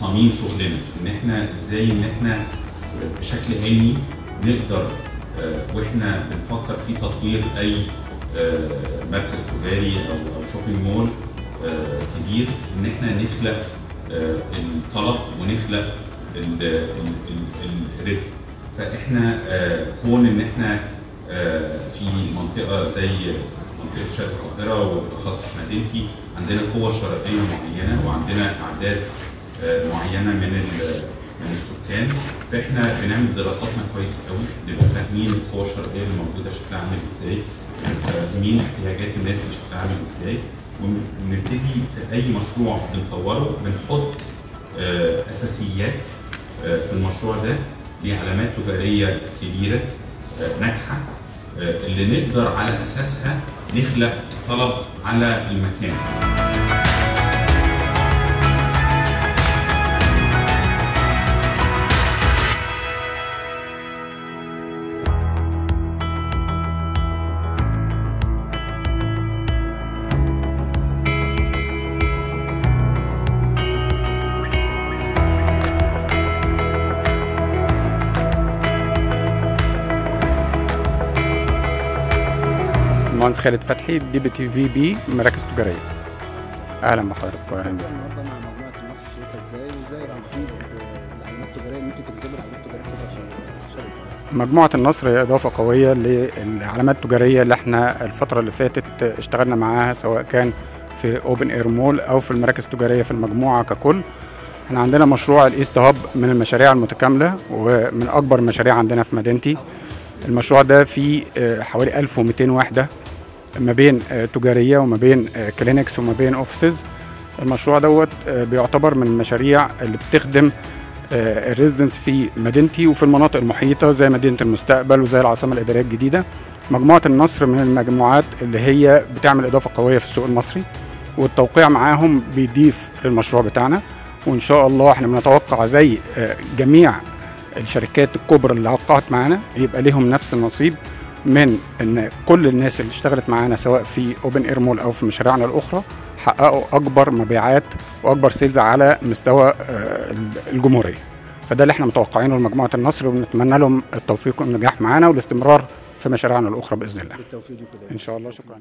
صميم شغلنا إن إحنا إزاي إن إحنا بشكل علمي نقدر آه، وإحنا بنفكر في تطوير أي آه، مركز تجاري أو شوبينج مول آه، كبير إن إحنا نخلق آه، الطلب ونخلق ال- ال- ال- الريتم فإحنا آه، كون إن إحنا آه، في منطقة زي منطقة شرق القاهرة وبالأخص في مدينتي عندنا قوة شرائية معينة وعندنا أعداد آه، معينة من من السكان. فإحنا بنعمل دراساتنا كويس قوي. نبقى فاهمين القوه الشرائيه اللي موجوده شكلها عامل إزاي. فاهمين احتياجات الناس اللي شكلها عامل إزاي. ونبتدي في أي مشروع بنطوره بنحط آه، أساسيات آه، في المشروع ده. لعلامات تجارية كبيرة آه، ناجحة اللي نقدر على أساسها نخلق الطلب على المكان. المهندس خالد فتحي Deputy VP مراكز تجارية. أهلا بحضرتك واهلا بك النهارده مع مجموعه النصر شايفها إزاي وإزاي العلامات التجارية أنتوا تجذبوا العلامات التجارية القاهره مجموعة النصر هي إضافة قوية للعلامات التجارية اللي إحنا الفترة اللي فاتت اشتغلنا معاها سواء كان في open air mall أو في المراكز التجارية في المجموعة ككل. إحنا عندنا مشروع ال East Hub من المشاريع المتكاملة ومن أكبر المشاريع عندنا في مدينتي. المشروع ده فيه حوالي 1200 وحدة ما بين آه، تجارية وما بين آه، clinics وما بين offices المشروع دوت آه، بيعتبر من المشاريع اللي بتخدم آه، ال residents في مدينتي وفي المناطق المحيطة زي مدينة المستقبل وزي العاصمة الإدارية الجديدة. مجموعة النصر من المجموعات اللي هي بتعمل إضافة قوية في السوق المصري والتوقيع معاهم بيضيف للمشروع بتاعنا. وإن شاء الله إحنا بنتوقع زي آه، جميع الشركات الكبرى اللي وقعت معانا يبقى ليهم نفس النصيب. من إن كل الناس اللي اشتغلت معانا سواء في Open Air Mall أو في مشاريعنا الأخرى حققوا أكبر مبيعات وأكبر sales على مستوى آه، الجمهورية. فده اللي إحنا متوقعينه لمجموعة النصر ونتمنى لهم التوفيق والنجاح معانا والاستمرار في مشاريعنا الأخرى بإذن الله. بالتوفيق إن شاء الله شكرا.